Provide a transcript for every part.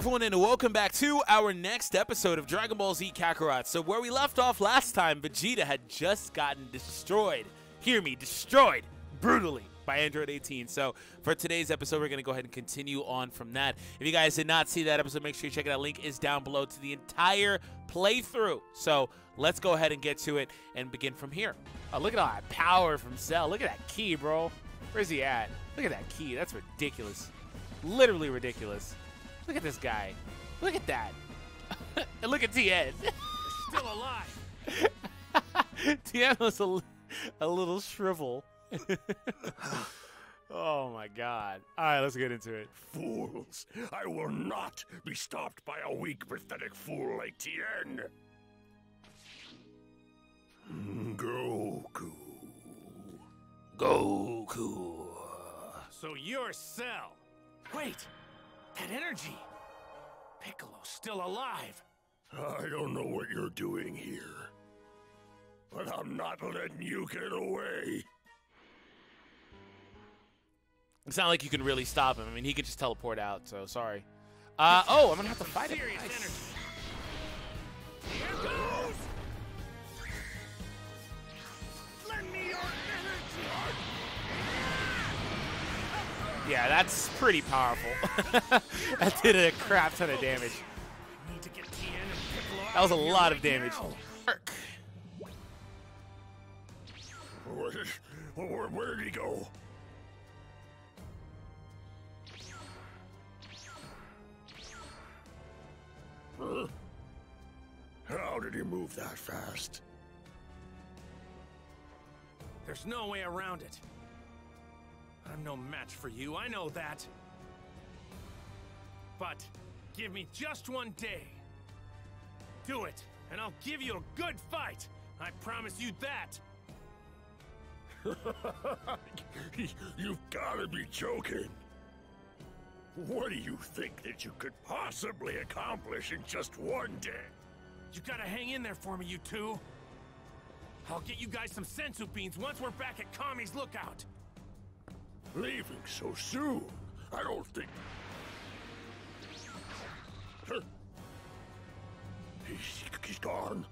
everyone, and welcome back to our next episode of Dragon Ball Z Kakarot. So, where we left off last time, Vegeta had just gotten destroyed. Hear me, destroyed brutally by Android 18. So, for today's episode, we're going to go ahead and continue on from that. If you guys did not see that episode, make sure you check it out. Link is down below to the entire playthrough. So, let's go ahead and get to it and begin from here. Oh, look at all that power from Cell. Look at that ki, bro. Where's he at? Look at that ki. That's ridiculous. Literally ridiculous. Look at this guy. Look at that. and look at Tien. Still alive. Tien was a, a little shrivel. oh my god. All right, let's get into it. Fools! I will not be stopped by a weak, pathetic fool like Tien! Hmm, Goku. Goku. So you're Cell. Wait, that energy. Piccolo's still alive. I don't know what you're doing here, but I'm not letting you get away. It's not like you can really stop him. I mean, he could just teleport out, so sorry. Uh, oh, I'm gonna have to fight him. Serious Nice. Yeah, that's pretty powerful. that did a crap ton of damage. Need to get Tien and Piccolo That was a lot of damage. Where, where, where did he go? Huh? How did he move that fast? There's no way around it. I'm no match for you, I know that. But give me just one day. Do it, and I'll give you a good fight. I promise you that. You've gotta be joking. What do you think that you could possibly accomplish in just one day? You gotta hang in there for me, you two. I'll get you guys some senzu beans once we're back at Kami's lookout. Leaving so soon? I don't think. Huh. He's, he's gone.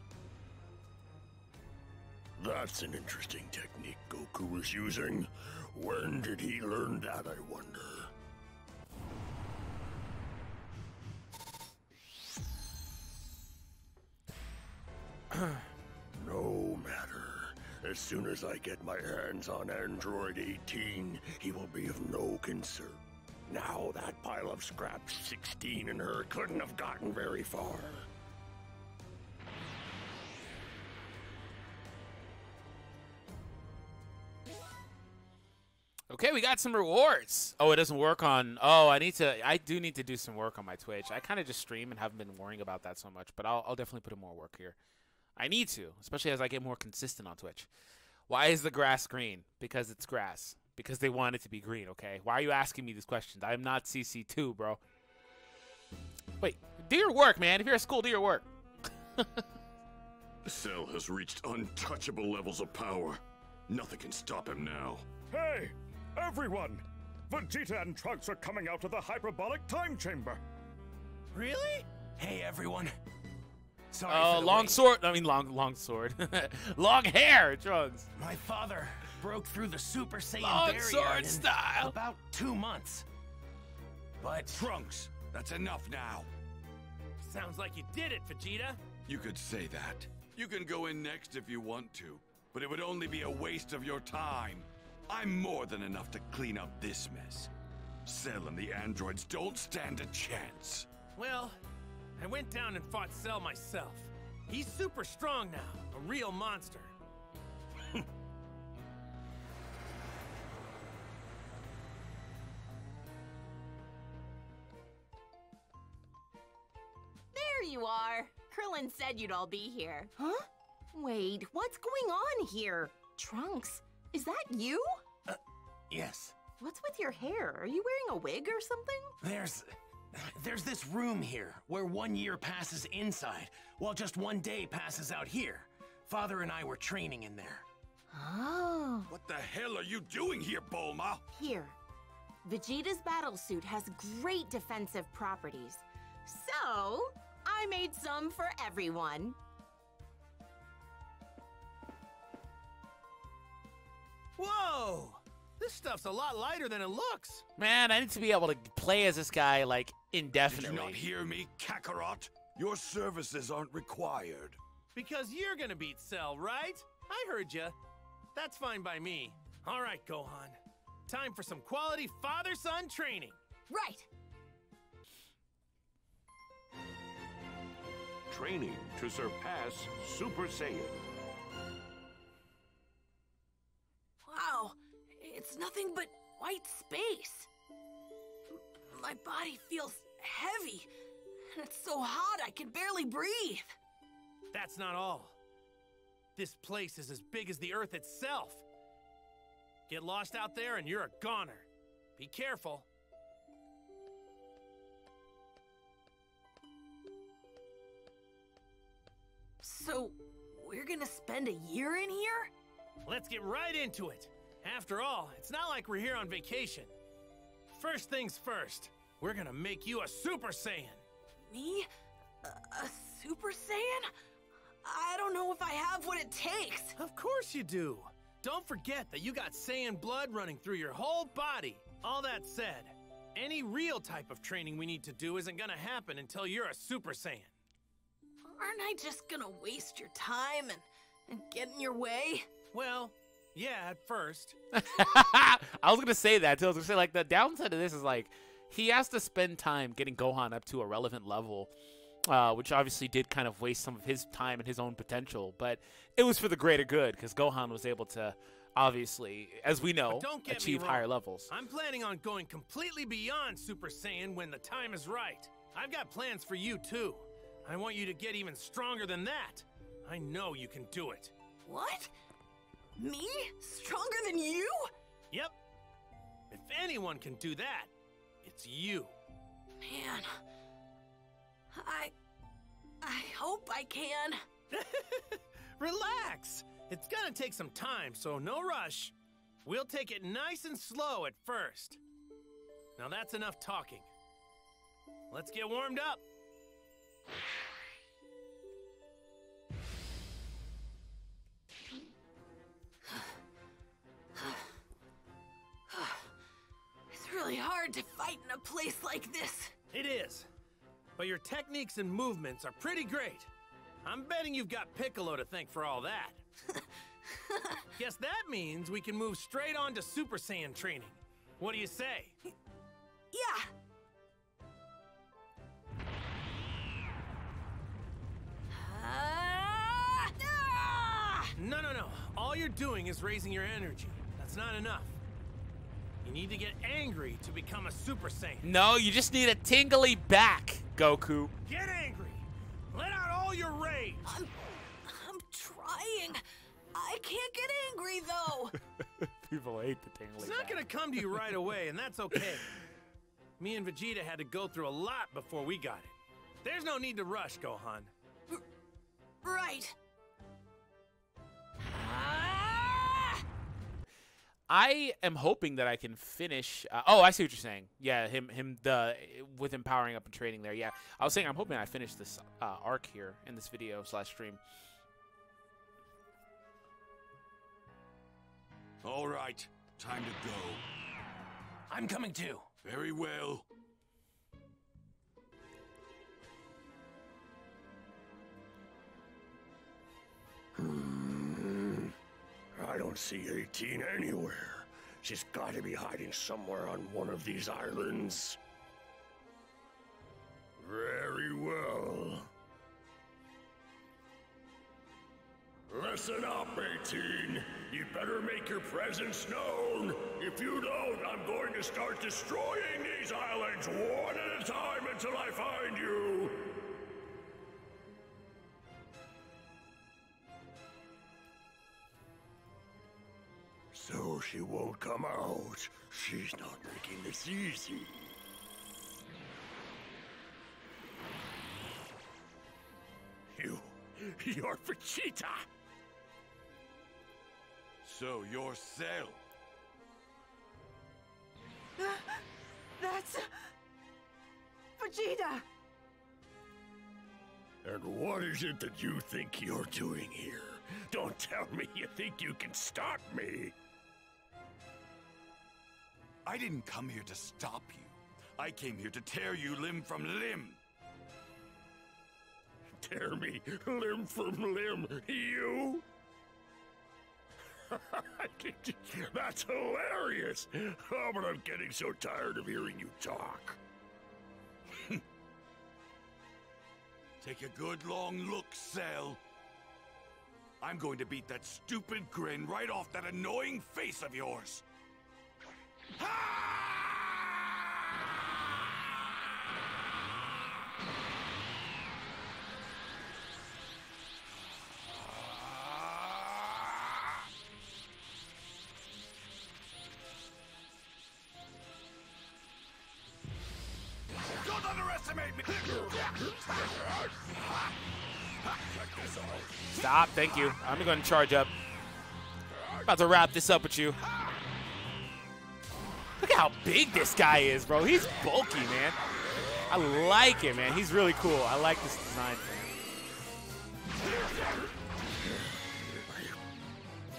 That's an interesting technique Goku was using. When did he learn that, I wonder? matter. As soon as I get my hands on Android 18, he will be of no concern. Now that pile of scrap 16 and her couldn't have gotten very far. Okay, we got some rewards. Oh, it doesn't work on. Oh, I need to. I do need to do some work on my Twitch. I kind of just stream and haven't been worrying about that so much, but I'll, I'll definitely put in more work here. I need to, especially as I get more consistent on Twitch. Why is the grass green? Because it's grass. Because they want it to be green. Okay. Why are you asking me these questions? I am not CC2, bro. Wait, do your work, man. If you're at school, do your work. Cell has reached untouchable levels of power. Nothing can stop him now. Hey, everyone! Vegeta and Trunks are coming out of the hyperbolic time chamber. Really? Hey, everyone. Sorry Oh, long wait. sword. I mean, long, long sword. long hair, Trunks. My father broke through the Super Saiyan Long barrier sword in style. about two months. But Trunks, that's enough now. sounds like you did it, Vegeta. You could say that. You can go in next if you want to, but it would only be a waste of your time. I'm more than enough to clean up this mess. Cell and the androids don't stand a chance. Well, I went down and fought Cell myself. He's super strong now, a real monster. There you are. Krillin said you'd all be here. Huh? Wait, what's going on here? Trunks, is that you? Uh, yes. What's with your hair? Are you wearing a wig or something? There's. There's this room here where one year passes inside, while just one day passes out here. Father and I were training in there. Oh. What the hell are you doing here, Bulma? Here. Vegeta's battle suit has great defensive properties. So, I made some for everyone. Whoa! This stuff's a lot lighter than it looks. Man, I need to be able to play as this guy like Did you not hear me, Kakarot? Your services aren't required. Because you're gonna beat Cell, right? I heard ya. That's fine by me. All right, Gohan. Time for some quality father-son training. Right. Training to surpass Super Saiyan. Wow, it's nothing but white space. My body feels heavy, and it's so hot I can barely breathe. That's not all. This place is as big as the Earth itself. Get lost out there and you're a goner. Be careful. So, we're gonna spend a year in here? Let's get right into it. After all, it's not like we're here on vacation. First things first, we're gonna make you a Super Saiyan. Me? A, a Super Saiyan? I don't know if I have what it takes. Of course you do. Don't forget that you got Saiyan blood running through your whole body. All that said, any real type of training we need to do isn't gonna happen until you're a Super Saiyan. Aren't I just gonna waste your time and, and get in your way? Well, yeah, at first. I was gonna say that too. I was gonna say like the downside of this is like he has to spend time getting Gohan up to a relevant level, uh, which obviously did kind of waste some of his time and his own potential. But it was for the greater good because Gohan was able to, obviously, as we know, don't achieve higher levels. I'm planning on going completely beyond Super Saiyan when the time is right. I've got plans for you too. I want you to get even stronger than that. I know you can do it. What? Me? Stronger than you? Yep. If anyone can do that, it's you. Man. I. I hope I can. Relax. It's gonna take some time, so no rush. We'll take it nice and slow at first. Now that's enough talking. Let's get warmed up. Hard to fight in a place like this. It is. But your techniques and movements are pretty great. I'm betting you've got Piccolo to thank for all that. Guess that means we can move straight on to Super Saiyan training. What do you say? Yeah. Ah! Ah! No, no, no. All you're doing is raising your energy. That's not enough. You need to get angry to become a Super Saiyan. No, you just need a tingly back, Goku. Get angry! Let out all your rage! I'm, I'm trying. I can't get angry though. People hate the tingly It's not gonna come to you right away, and that's okay. Me and Vegeta had to go through a lot before we got it. There's no need to rush, Gohan. right. Ah! I am hoping that I can finish. Uh, oh, I see what you're saying. Yeah, him, him, the with him powering up and training there. Yeah, I was saying I'm hoping I finish this uh, arc here in this video slash stream. All right, time to go. I'm coming too. Very well. Don't see 18 anywhere. She's got to be hiding somewhere on one of these islands. Very well. Listen up, 18. You better make your presence known. If you don't, I'm going to start destroying these islands one at a time until I find you. She won't come out. She's not making this easy. You, you're Vegeta. So you're Cell. Uh, that's Vegeta. And what is it that you think you're doing here? Don't tell me you think you can stop me. I didn't come here to stop you. I came here to tear you limb from limb. Tear me limb from limb, you? That's hilarious! Oh, but I'm getting so tired of hearing you talk. Take a good long look, Cell. I'm going to beat that stupid grin right off that annoying face of yours. Don't underestimate me! Stop. Thank you. I'm going to charge up. About to wrap this up with you. How big this guy is, bro. He's bulky, man. I like it, man. He's really cool. I like this design.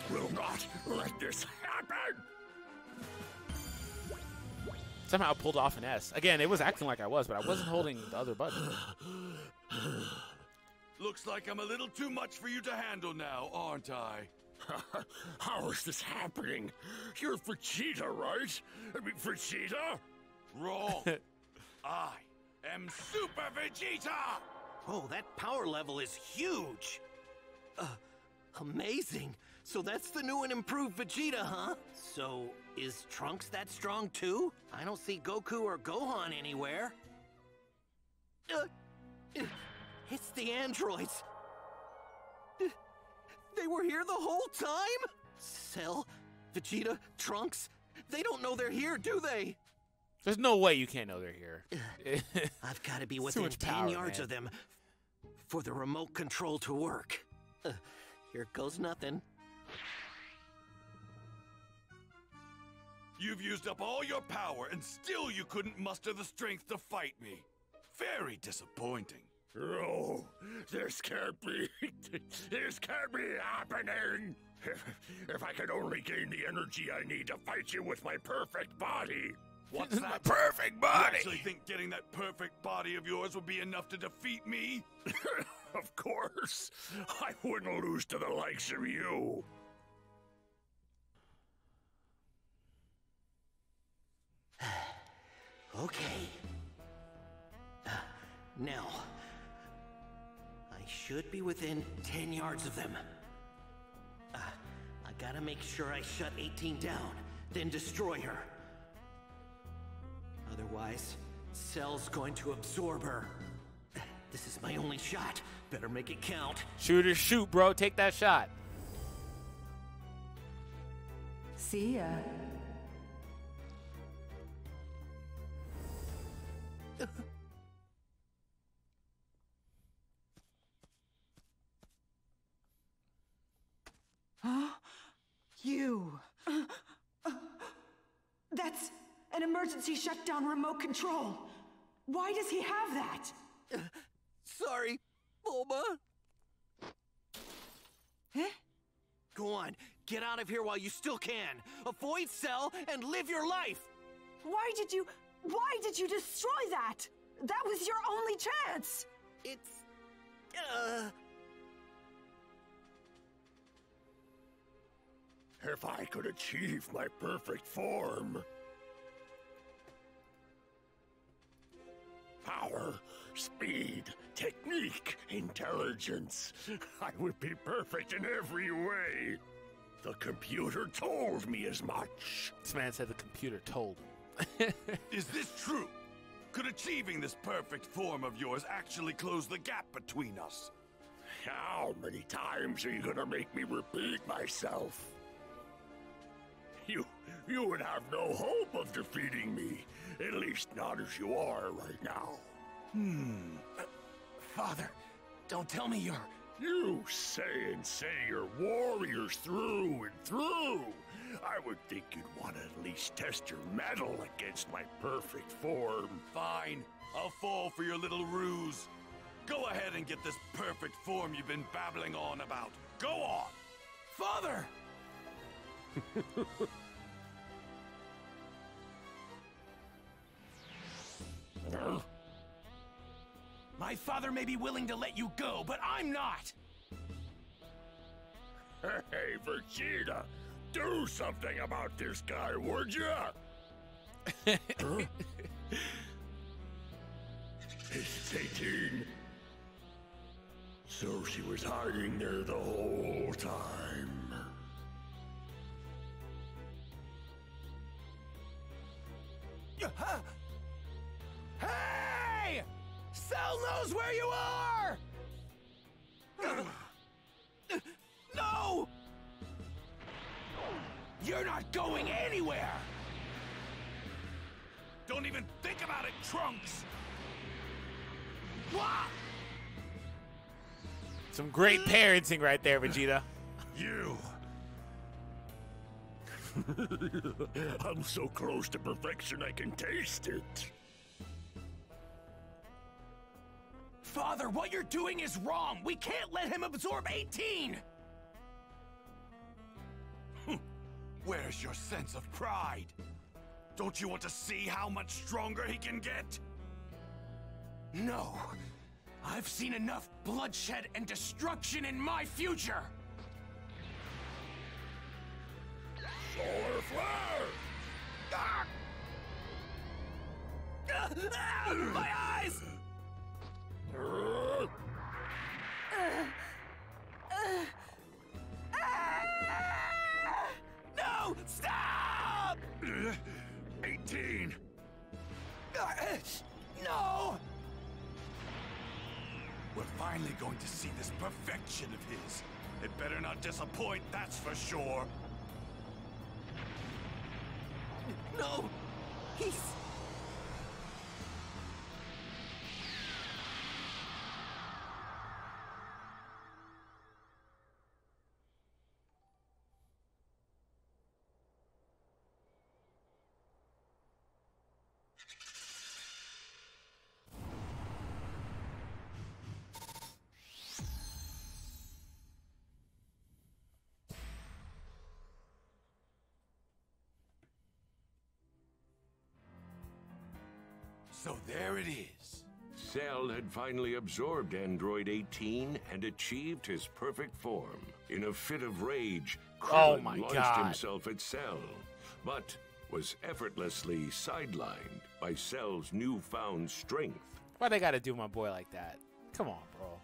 Will not let this happen! Somehow pulled off an S. Again, it was acting like I was, but I wasn't holding the other button. Looks like I'm a little too much for you to handle now, aren't I? How is this happening? You're Vegeta, right? I mean, Vegeta? Wrong. I am Super Vegeta! Oh, that power level is huge. Uh, amazing. So that's the new and improved Vegeta, huh? So is Trunks that strong too? I don't see Goku or Gohan anywhere. Uh, uh, it's the androids. They were here the whole time? Cell, Vegeta, Trunks, they don't know they're here, do they? There's no way you can't know they're here. I've got to be within much 10 power, yards man. of them for the remote control to work. Uh, here goes nothing. You've used up all your power, and still you couldn't muster the strength to fight me. Very disappointing. No, this can't be. This can't be happening. If, if I could only gain the energy I need to fight you with my perfect body. What's that? perfect You body. actually think getting that perfect body of yours would be enough to defeat me? of course, I wouldn't lose to the likes of you. Okay. Uh, now, I should be within 10 yards of them. Uh, I gotta make sure I shut 18 down, then destroy her. Otherwise, Cell's going to absorb her. This is my only shot. Better make it count. Shooter, shoot, bro. Take that shot. See ya. Emergency shutdown remote control. Why does he have that? Sorry, Bulma. Eh? Go on, get out of here while you still can. Avoid Cell and live your life. Why did you. Why did you destroy that? That was your only chance! It's. Uh. If I could achieve my perfect form. Power, speed, technique, intelligence. I would be perfect in every way. The computer told me as much. This man said the computer told him. Is this true? Could achieving this perfect form of yours actually close the gap between us? How many times are you gonna make me repeat myself? You, you would have no hope of defeating me. At least not as you are right now. Hmm. Uh, Father, don't tell me you're. You say and say you're warriors through and through. I would think you'd want to at least test your mettle against my perfect form. Fine. I'll fall for your little ruse. Go ahead and get this perfect form you've been babbling on about. Go on! Father! My father may be willing to let you go, but I'm not! Hey, Vegeta, do something about this guy, would ya? huh? It's 18. So she was hiding there the whole time. Some great parenting right there, Vegeta. You. I'm so close to perfection I can taste it. Father, what you're doing is wrong! We can't let him absorb 18! Where's your sense of pride? Don't you want to see how much stronger he can get? No. I've seen enough bloodshed and destruction in my future! Solar flare! Ah! Ah, my eyes! Going to see this perfection of his. It better not disappoint, that's for sure. There it is. Cell had finally absorbed Android 18 and achieved his perfect form. In a fit of rage, Oh Krillin my launched God. himself at Cell, but was effortlessly sidelined by Cell's newfound strength. Why they gotta do my boy like that? Come on, bro.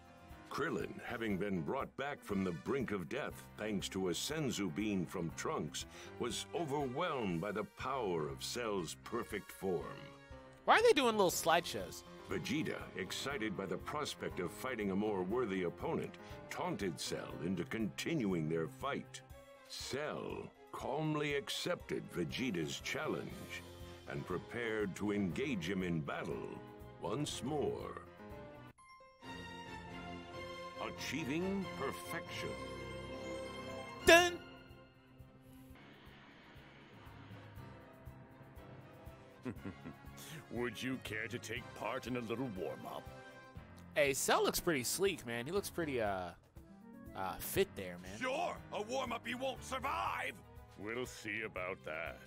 Krillin, having been brought back from the brink of death thanks to a Senzu bean from Trunks, was overwhelmed by the power of Cell's perfect form. Why are they doing little slideshows? Vegeta, excited by the prospect of fighting a more worthy opponent, taunted Cell into continuing their fight. Cell calmly accepted Vegeta's challenge and prepared to engage him in battle once more. Achieving perfection. Dun! Would you care to take part in a little warm up? Hey, Cell looks pretty sleek, man. He looks pretty uh uh fit there, man. Sure, a warm-up he won't survive! We'll see about that.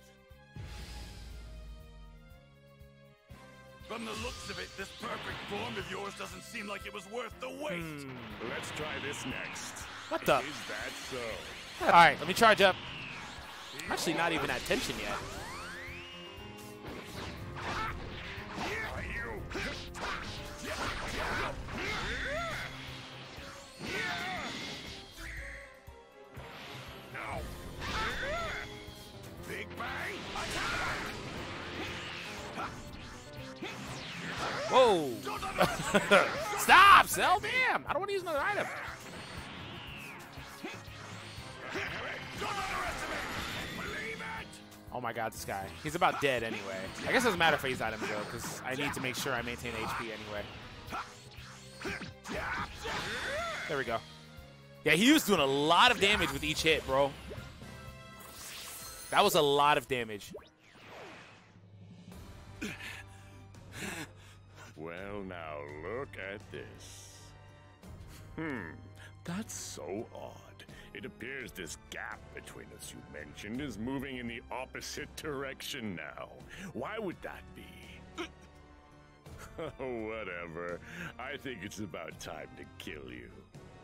From the looks of it, this perfect form of yours doesn't seem like it was worth the wait. Let's try this next. What the? Is that so? All right, let me charge up. I'm actually not even at tension yet. Whoa! Stop, Cell! Damn! I don't want to use another item. Oh my god, this guy. He's about dead anyway. I guess it doesn't matter if I use items though, because I need to make sure I maintain HP anyway. There we go. Yeah, he was doing a lot of damage with each hit, bro. That was a lot of damage. Well, now look at this. Hmm, that's so odd. It appears this gap between us you mentioned is moving in the opposite direction now. Why would that be? oh, whatever. I think it's about time to kill you.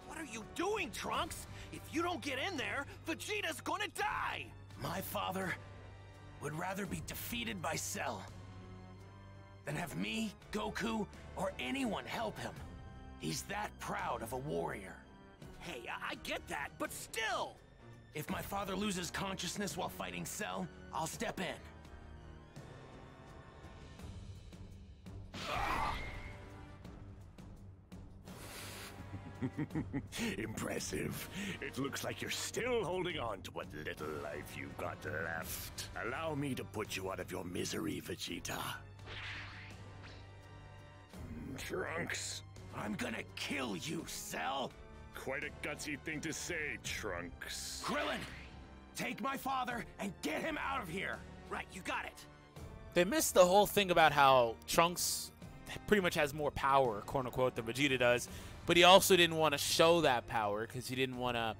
What are you doing, Trunks? If you don't get in there, Vegeta's gonna die! My father would rather be defeated by Cell than have me, Goku, or anyone help him. He's that proud of a warrior. Hey, I, I get that, but still! If my father loses consciousness while fighting Cell, I'll step in. Impressive. It looks like you're still holding on to what little life you've got left. Allow me to put you out of your misery, Vegeta. Trunks. I'm gonna kill you, Cell! Quite a gutsy thing to say, Trunks. Krillin! Take my father and get him out of here! Right, you got it. They missed the whole thing about how Trunks pretty much has more power, quote unquote, than Vegeta does. But he also didn't want to show that power because he didn't want to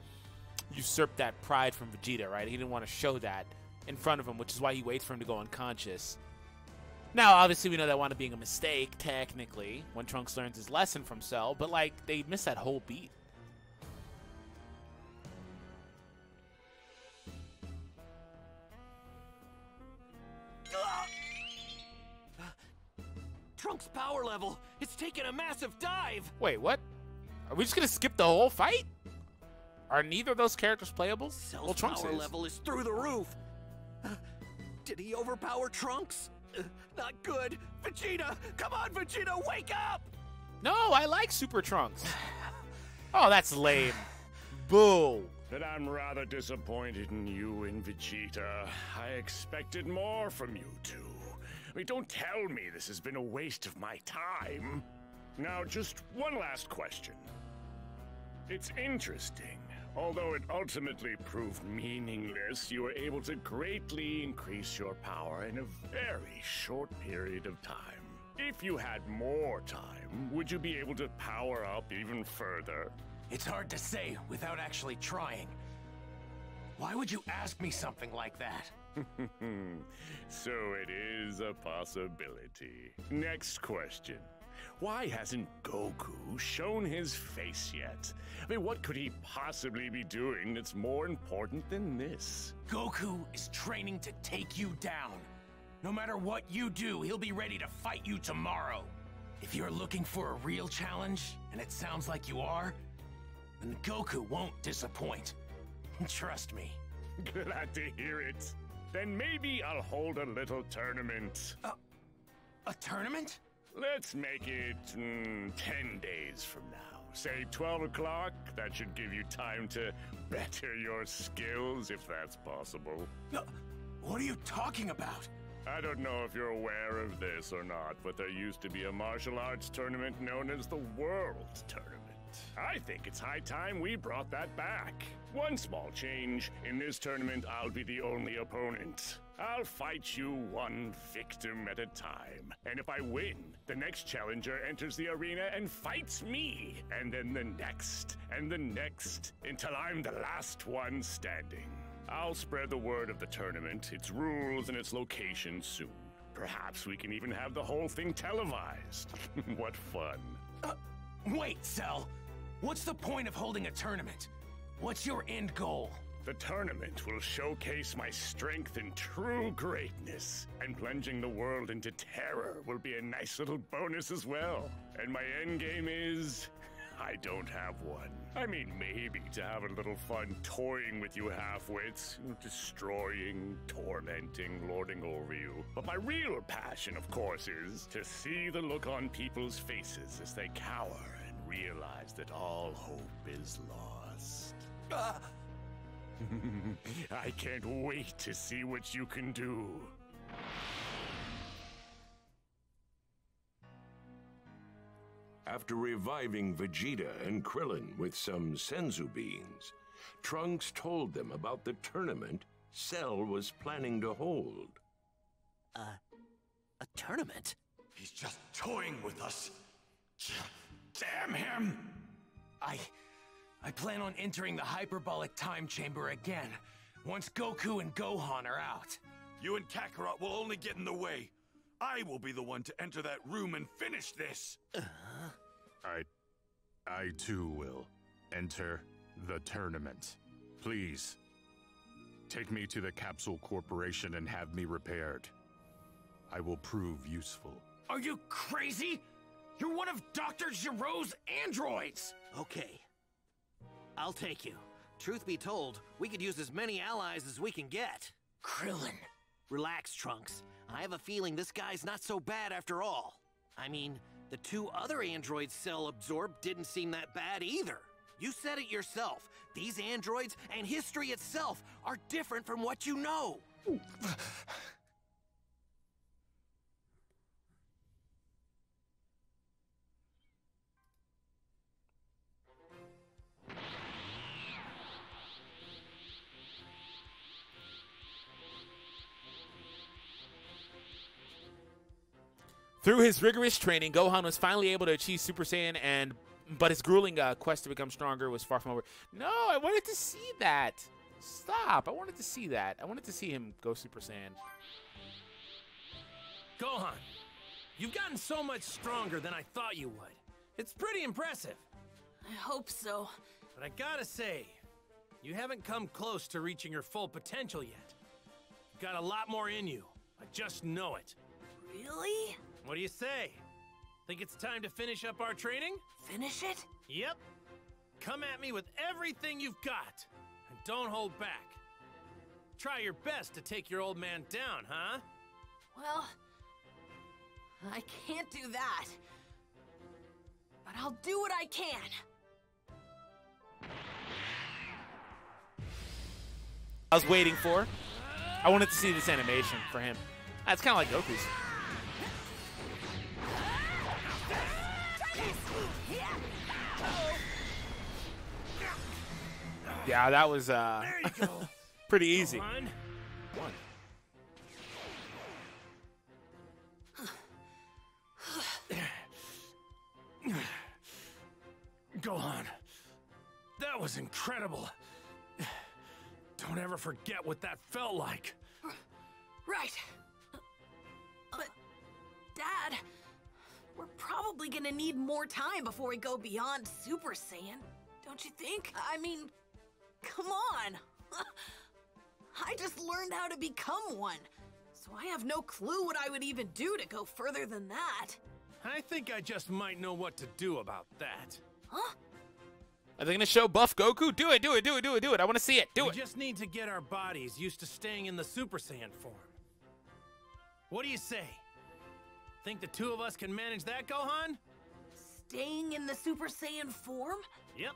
usurp that pride from Vegeta, right? He didn't want to show that in front of him, which is why he waits for him to go unconscious. Now, obviously, we know that wound up being a mistake, technically, when Trunks learns his lesson from Cell, but, like, they missed that whole beat. Trunks' power level! It's taken a massive dive! Wait, what? Are we just gonna skip the whole fight? Are neither of those characters playable? Cell's well, Trunks power is. level is through the roof. Uh, did he overpower Trunks? Not good. Vegeta, come on, Vegeta, wake up! No, I like Super Trunks. Oh, that's lame. Boo. But I'm rather disappointed in you and Vegeta. I expected more from you two. I mean, don't tell me this has been a waste of my time. Now, just one last question. It's interesting. Although it ultimately proved meaningless, you were able to greatly increase your power in a very short period of time. If you had more time, would you be able to power up even further? It's hard to say without actually trying. Why would you ask me something like that? so it is a possibility. Next question. Why hasn't Goku shown his face yet? I mean, what could he possibly be doing that's more important than this? Goku is training to take you down. No matter what you do, he'll be ready to fight you tomorrow. If you're looking for a real challenge, and it sounds like you are, then Goku won't disappoint. Trust me. Glad to hear it. Then maybe I'll hold a little tournament. Uh, a tournament? Let's make it mm, 10 days from now. Say 12 o'clock. That should give you time to better your skills, if that's possible. Uh, what are you talking about? I don't know if you're aware of this or not, but there used to be a martial arts tournament known as the World Tournament. I think it's high time we brought that back. One small change. In this tournament, I'll be the only opponent. I'll fight you one victim at a time. And if I win, the next challenger enters the arena and fights me. And then the next, and the next, until I'm the last one standing. I'll spread the word of the tournament, its rules, and its location soon. Perhaps we can even have the whole thing televised. what fun. Uh, wait, Cell. What's the point of holding a tournament? What's your end goal? The tournament will showcase my strength and true greatness, and plunging the world into terror will be a nice little bonus as well. And my end game is. I don't have one. I mean, maybe to have a little fun toying with you halfwits, destroying, tormenting, lording over you. But my real passion, of course, is to see the look on people's faces as they cower realize that all hope is lost. Uh. I can't wait to see what you can do. After reviving Vegeta and Krillin with some senzu beans, Trunks told them about the tournament Cell was planning to hold. Uh, a tournament? He's just toying with us. Damn him! I... I plan on entering the hyperbolic time chamber again, once Goku and Gohan are out. You and Kakarot will only get in the way. I will be the one to enter that room and finish this. Uh-huh. I. I too will enter the tournament. Please. Take me to the Capsule Corporation and have me repaired. I will prove useful. Are you crazy? You're one of Dr. Gero's androids! Okay. I'll take you. Truth be told, we could use as many allies as we can get. Krillin. Relax, Trunks. I have a feeling this guy's not so bad after all. I mean, the two other androids Cell absorbed didn't seem that bad either. You said it yourself. These androids and history itself are different from what you know. Through his rigorous training, Gohan was finally able to achieve Super Saiyan, and but his grueling uh, quest to become stronger was far from over. No, I wanted to see that. Stop! I wanted to see that. I wanted to see him go Super Saiyan. Gohan, you've gotten so much stronger than I thought you would. It's pretty impressive. I hope so. But I gotta say, you haven't come close to reaching your full potential yet. You've got a lot more in you. I just know it. Really? What do you say? Think it's time to finish up our training? Finish it? Yep. Come at me with everything you've got. And don't hold back. Try your best to take your old man down, huh? Well, I can't do that. But I'll do what I can. I was waiting for. I wanted to see this animation for him. That's kind of like Goku's. Yeah, that was uh, pretty easy. One. One. Gohan, that was incredible. Don't ever forget what that felt like. Right. But, Dad, we're probably gonna need more time before we go beyond Super Saiyan. Don't you think? I mean, come on. I just learned how to become one. So I have no clue what I would even do to go further than that. I think I just might know what to do about that. Huh? Are they gonna show buff Goku? Do it, do it, do it, do it, do it. I want to see it. Do we it. We just need to get our bodies used to staying in the Super Saiyan form. What do you say? Think the two of us can manage that, Gohan? Staying in the Super Saiyan form? Yep.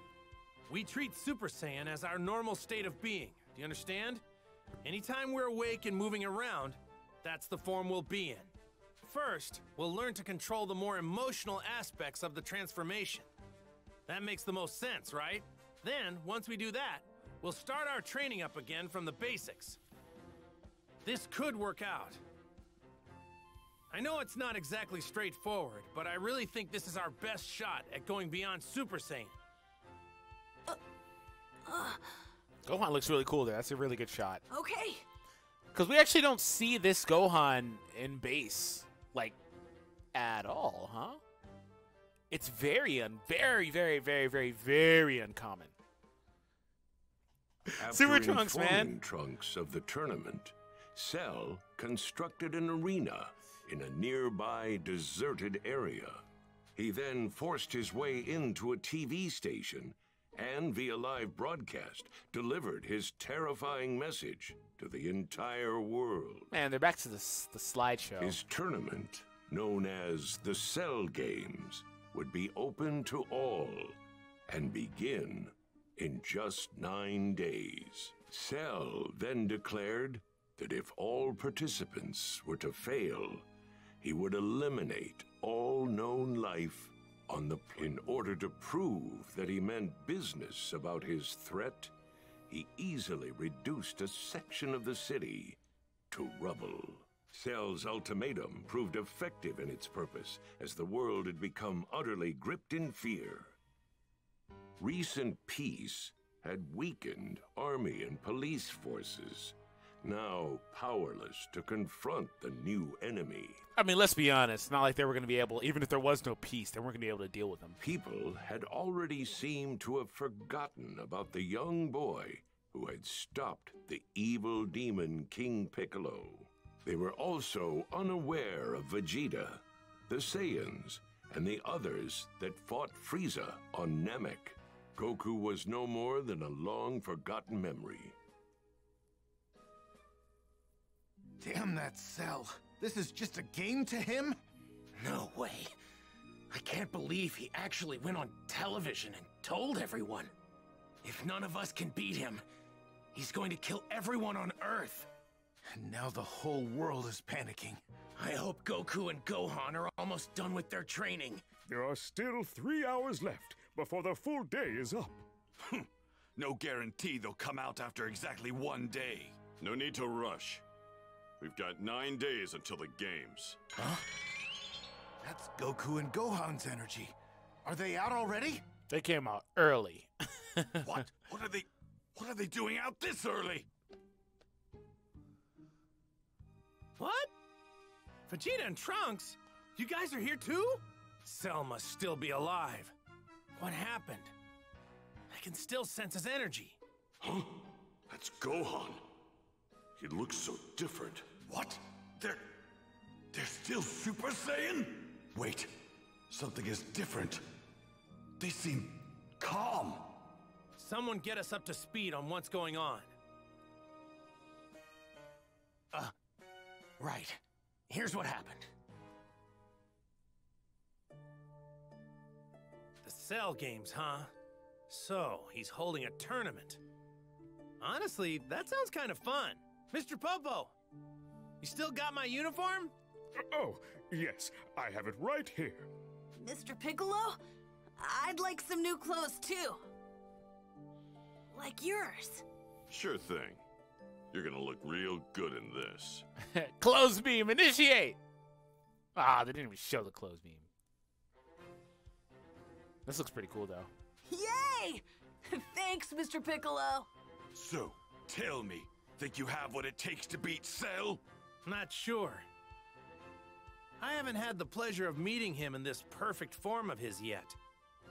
We treat Super Saiyan as our normal state of being. Do you understand? Anytime we're awake and moving around, that's the form we'll be in. First, we'll learn to control the more emotional aspects of the transformation. That makes the most sense, right? Then, once we do that, we'll start our training up again from the basics. This could work out. I know it's not exactly straightforward, but I really think this is our best shot at going beyond Super Saiyan. Gohan looks really cool there. That's a really good shot. Okay. Because we actually don't see this Gohan in base, like, at all, huh? It's very, un- very, very, very, very, very uncommon. After Super Trunks, informing man. Trunks of the tournament, Cell constructed an arena in a nearby deserted area. He then forced his way into a TV station and, via live broadcast, delivered his terrifying message to the entire world. Man, they're back to the, the slideshow. His tournament, known as the Cell Games, would be open to all and begin in just nine days. Cell then declared that if all participants were to fail, he would eliminate all known life on the in order to prove that he meant business about his threat he easily reduced a section of the city to rubble. Cell's ultimatum proved effective in its purpose as the world had become utterly gripped in fear. Recent peace had weakened army and police forces, now powerless to confront the new enemy. I mean, let's be honest. Not like they were going to be able, even if there was no peace, they weren't going to be able to deal with them. People had already seemed to have forgotten about the young boy who had stopped the evil demon King Piccolo. They were also unaware of Vegeta, the Saiyans, and the others that fought Frieza on Namek. Goku was no more than a long forgotten memory. Damn that cell. This is just a game to him? No way. I can't believe he actually went on television and told everyone. If none of us can beat him, he's going to kill everyone on Earth. And now the whole world is panicking. I hope Goku and Gohan are almost done with their training. There are still three hours left before the full day is up. no guarantee they'll come out after exactly one day. No need to rush. We've got nine days until the games. Huh? That's Goku and Gohan's energy. Are they out already? They came out early. what? What are they? What are they doing out this early? What? Vegeta and Trunks? You guys are here too? Cell must still be alive. What happened? I can still sense his energy. Huh? That's Gohan. He looks so different. What? They're... They're still Super Saiyan? Wait. Something is different. They seem calm. Someone get us up to speed on what's going on. Uh, right. Here's what happened. The Cell Games, huh? So, he's holding a tournament. Honestly, that sounds kind of fun. Mr. Popo, you still got my uniform? Oh, yes, I have it right here. Mr. Piccolo, I'd like some new clothes too. Like yours. Sure thing. You're gonna look real good in this. clothes beam, initiate! Ah, they didn't even show the clothes beam. This looks pretty cool, though. Yay! Thanks, Mr. Piccolo. So, tell me, think you have what it takes to beat Cell? Not sure. I haven't had the pleasure of meeting him in this perfect form of his yet.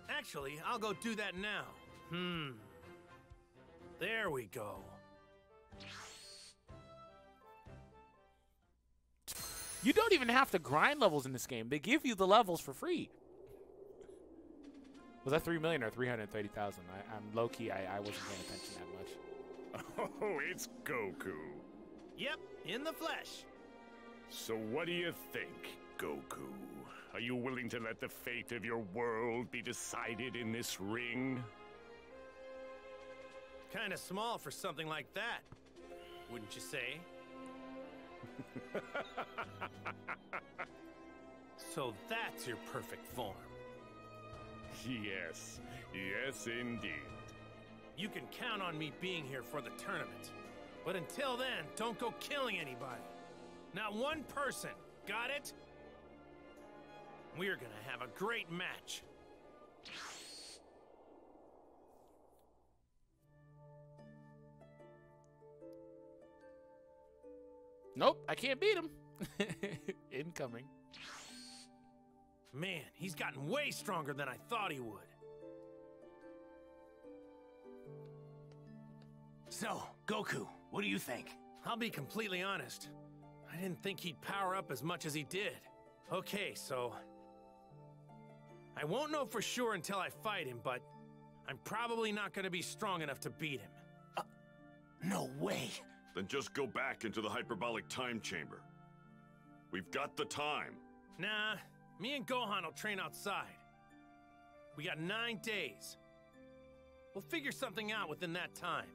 Actually, I'll go do that now. Hmm. There we go. You don't even have to grind levels in this game. They give you the levels for free. Was that 3 million or 330,000? I'm low key, I, I wasn't paying attention that much. Oh, it's Goku. Yep, in the flesh. So what do you think, Goku? Are you willing to let the fate of your world be decided in this ring? Kinda small for something like that, wouldn't you say? so that's your perfect form. Yes, yes indeed. You can count on me being here for the tournament. But until then, don't go killing anybody. Not one person, got it? We're gonna have a great match. Nope, I can't beat him. Incoming. Man, he's gotten way stronger than I thought he would. So, Goku, what do you think? I'll be completely honest. I didn't think he'd power up as much as he did. Okay, so... I won't know for sure until I fight him, but I'm probably not going to be strong enough to beat him. Uh, no way. Then just go back into the hyperbolic time chamber. We've got the time. Nah, me and Gohan will train outside. We got nine days. We'll figure something out within that time.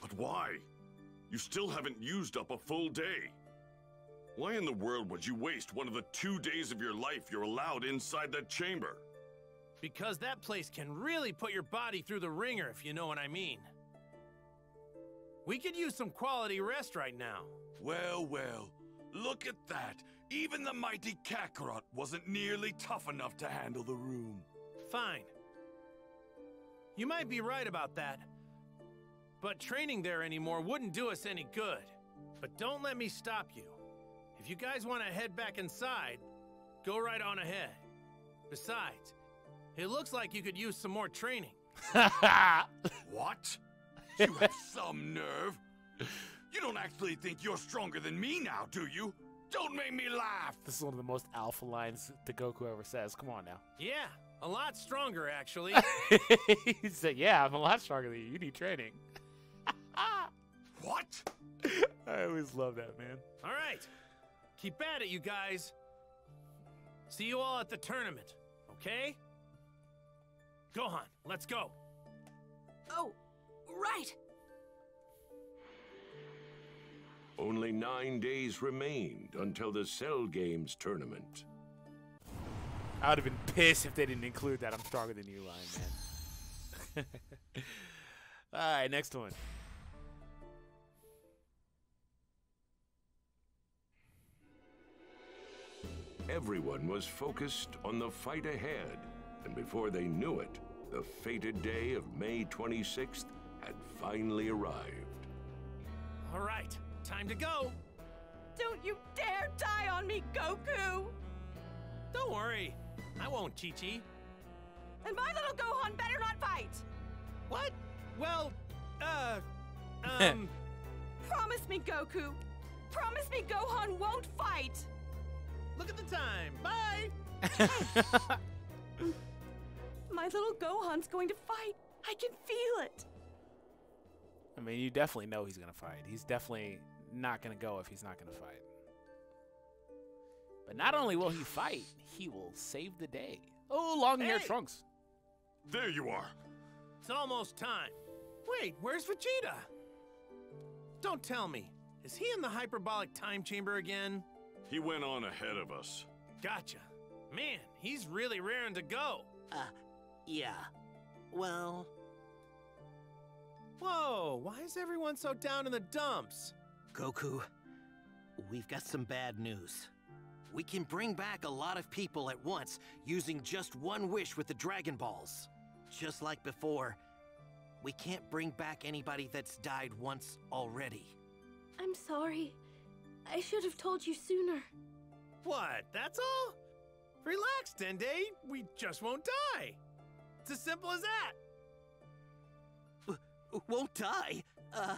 But why? You still haven't used up a full day. Why in the world would you waste one of the two days of your life you're allowed inside that chamber? Because that place can really put your body through the ringer, if you know what I mean. We could use some quality rest right now. Well, well, look at that. Even the mighty Kakarot wasn't nearly tough enough to handle the room. Fine. You might be right about that. But training there anymore wouldn't do us any good. But don't let me stop you. If you guys want to head back inside, go right on ahead. Besides, it looks like you could use some more training. what? You have some nerve. You don't actually think you're stronger than me now, do you? Don't make me laugh. This is one of the most alpha lines that Goku ever says. Come on now. Yeah, a lot stronger, actually. he said, Yeah, I'm a lot stronger than you. You need training. What? I always love that, man. All right. Keep at it, you guys. See you all at the tournament, okay? Gohan, let's go. Oh, right. Only nine days remained until the Cell Games tournament. I would have been pissed if they didn't include that I'm stronger than you line, man. All right, next one. Everyone was focused on the fight ahead, and before they knew it, the fated day of May 26th had finally arrived. All right, time to go. Don't you dare die on me, Goku! Don't worry, I won't, Chi Chi. And my little Gohan better not fight! What? Well, uh, um. Promise me, Goku! Promise me Gohan won't fight! Look at the time. Bye! my little Gohan's going to fight. I can feel it. I mean, you definitely know he's going to fight. He's definitely not going to go if he's not going to fight. But not only will he fight, he will save the day. Oh, long hair Hey! Trunks. There you are. It's almost time. Wait, where's Vegeta? Don't tell me. Is he in the hyperbolic time chamber again? He went on ahead of us. Gotcha. Man, he's really raring to go. Uh, yeah. Well, Whoa, why is everyone so down in the dumps? Goku, we've got some bad news. We can bring back a lot of people at once using just one wish with the Dragon Balls. Just like before, we can't bring back anybody that's died once already. I'm sorry. I should have told you sooner. What, that's all? Relax, Dende. We just won't die. It's as simple as that. Won't die? Uh,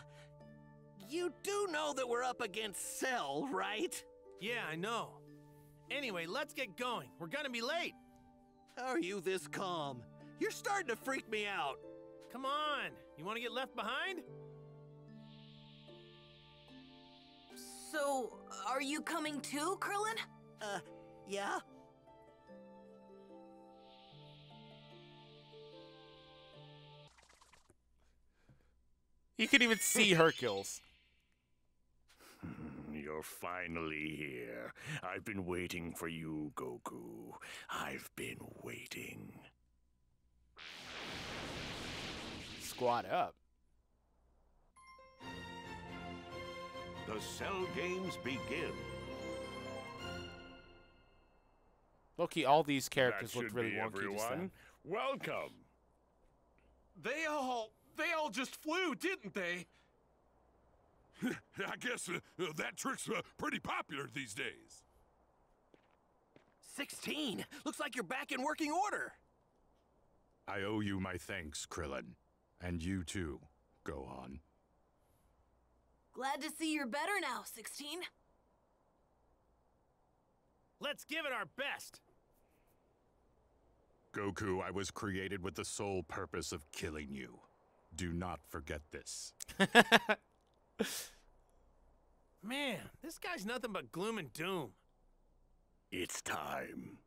you do know that we're up against Cell, right? Yeah, I know. Anyway, let's get going. We're gonna be late. How are you this calm? You're starting to freak me out. Come on. You want to get left behind? So, are you coming too, Krillin? Uh, yeah? You can even see Hercules. You're finally here. I've been waiting for you, Goku. I've been waiting. Squat up. The Cell Games begin. Loki, all these characters That look really be wonky just then. Welcome. They all, they all just flew, didn't they? I guess uh, uh, that trick's uh, pretty popular these days. 16! Looks like you're back in working order! I owe you my thanks, Krillin. And you too, Gohan. Glad to see you're better now, 16. Let's give it our best. Goku, I was created with the sole purpose of killing you. Do not forget this. Man, this guy's nothing but gloom and doom. It's time.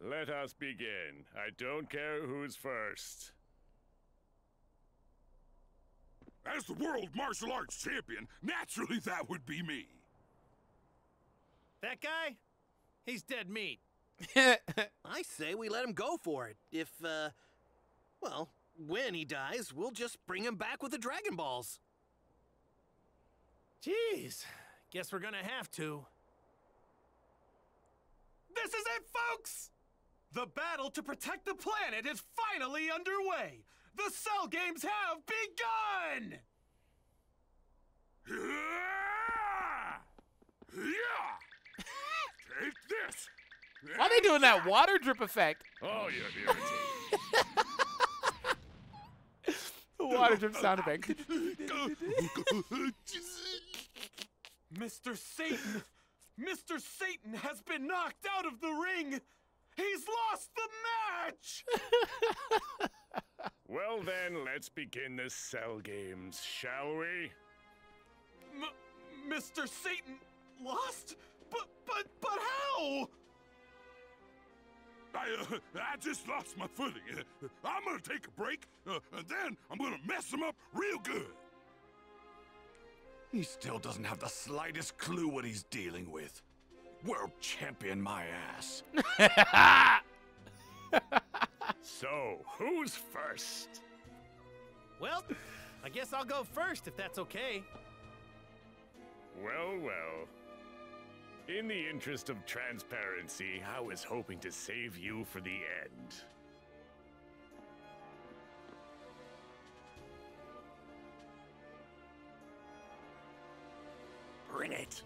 Let us begin. I don't care who's first. As the world martial arts champion, naturally that would be me. That guy? He's dead meat. I say we let him go for it. If, uh, well, when he dies, we'll just bring him back with the Dragon Balls. Jeez. Guess we're gonna have to. This is it, folks! The battle to protect the planet is finally underway! The Cell Games have begun! Yeah! Take this! Why are they doing that water drip effect? Oh, you're irritating. The water drip sound effect. Mr. Satan! Mr. Satan has been knocked out of the ring! He's lost the match! Well then, let's begin the cell games, shall we? M- Mr. Satan lost? But, but, but how? I, uh, I just lost my footing. Uh, I'm gonna take a break, uh, and then I'm gonna mess him up real good. He still doesn't have the slightest clue what he's dealing with. World champion my ass. So, who's first? Well, I guess I'll go first if that's okay. Well, well. In the interest of transparency, I was hoping to save you for the end. Bring it.